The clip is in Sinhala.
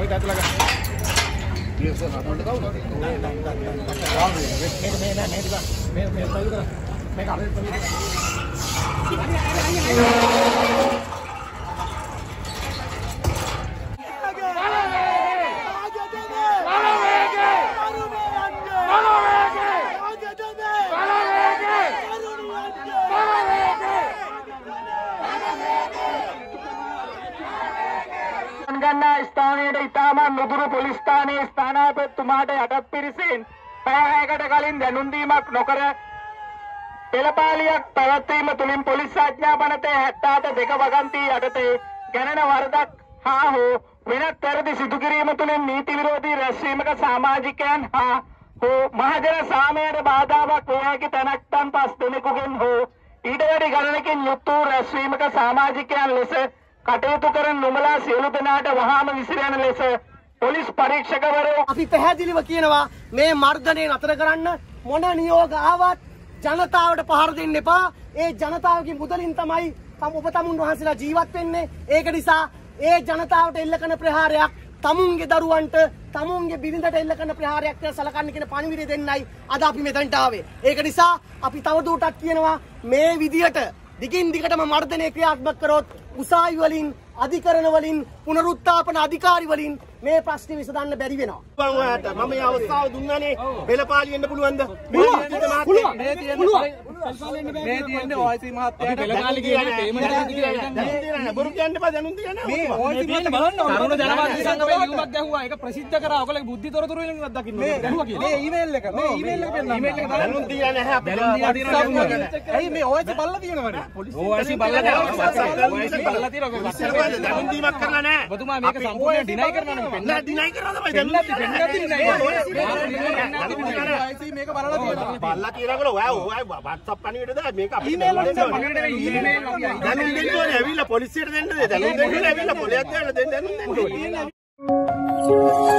ඔය දත් ලග. ඊයස නමන්න කවුද? ඔය දත් දත්. මේ මේ නෑ මේ මේ මේ මේක අරගෙන ගන්නා ස්ථානයට ඉතාමත් නුදුරු පොලිස් ස්ථානයේ ස්ථානාධිපතිතුමාට යටත් පිරිසෙන් පැයකට කලින් දැනුම් දීමක් නොකර පෙළපාලියක් පැවැත්වීම තුළින් පොලිස් ආඥාපනතේ 78 දෙක වගන්ති යටතේ ගැනෙන වරදක් හා හෝ වෙනත් වැරදි සිදු කිරීම තුළින් නීති විරෝධී රැස්වීමක සමාජිකයන් හා හෝ මහජන සාමයට බාධාවක් වේ හැකි තැනැත්තන් පස් දෙනෙකුගෙන් හෝ ඊට වැඩි ගණනකින් යුත් වූ රැස්වීමක සමාජිකයන් ලෙස කටයුතු කරන නුඹලා සියලු දෙනාට වහාම විසිරෙන ලෙස පොලිස් පරීක්ෂකවරයෝ අපි පැහැදිලිව කියනවා මේ මර්ධනය නතර කරන්න මොන නියෝග ආවත් ජනතාවට පහර දෙන්න එපා. ඒ ජනතාවගේ මුදලින් තමයි තම ඔබ තමුන් වහන්සේලා ජීවත් වෙන්නේ. ඒක නිසා ඒ ජනතාවට එල්ල කරන ප්‍රහාරයක් තමුන්ගේ දරුවන්ට තමුන්ගේ බිරිඳට එල්ල කරන ප්‍රහාරයක් කියලා සලකන්න කියන පණිවිඩය දෙන්නයි අද අපි මෙතනට ආවේ. ඒක නිසා අපි තවදුරටත් කියනවා මේ විදියට දිගින් දිගටම මර්ධනය ක්‍රියාත්මක කරොත් උසාවි වලින් අධිකරණ වලින් පුනරුත්ථාපන අධිකාරි වලින් මේ ප්‍රශ්නේ විසඳන්න බැරි වෙනවා. මම ඔයාට මම මේ අවස්ථාව දුන්නානේ පෙළපාලි වෙන්න පුළුවන්ද? පුළුවන්. මේ තියෙන්නේ. මේ තියෙන්නේ ඔයිසි මහත්තයාට පෙළපාලි කියන්නේ පේමට බොරු කියන්න එපා. දැනුම් තියන්න. මේ ඔයිසි මහත්තයා බලන්න තරුණ ජනවාදී සංගමයේ ලියුමක් ගැහුවා. ඒක ප්‍රසිද්ධ කරා. ඔයගොල්ලෝ බුද්ධි තොරතුරු වලින් දකින්න ගැහුවා කියලා. මේ ඊමේල් එක. මේ ඊමේල් එක පෙන්නන්න. ඊමේල් එක දැනුම් තියන්න නැහැ අපි. දැනුම් තියලා ඇයි මේ ඔයිසි බල්ලා තියෙනවනේ ඔයිසි බල්ලා ඔයිසි බල්ලා තියෙනවා. දැනුම් දීමක් කරලා නැහැ. ඔබතුමා මේක සම්පූර්ණයෙන් ඩිනයි කරනවා බලලා කල ඔයා ඔයා WhatsApp පණිවිඩ දා මේක අපිට ඊමේල් වලින් දැනුම් දෙන්න ඕනේ. ඇවිල්ලා පොලිසියට දෙන්නද දැනුම් දෙන්න ඇවිල්ලා පොලියත් දෙන්න දැනුම් දෙන්න ඕනේ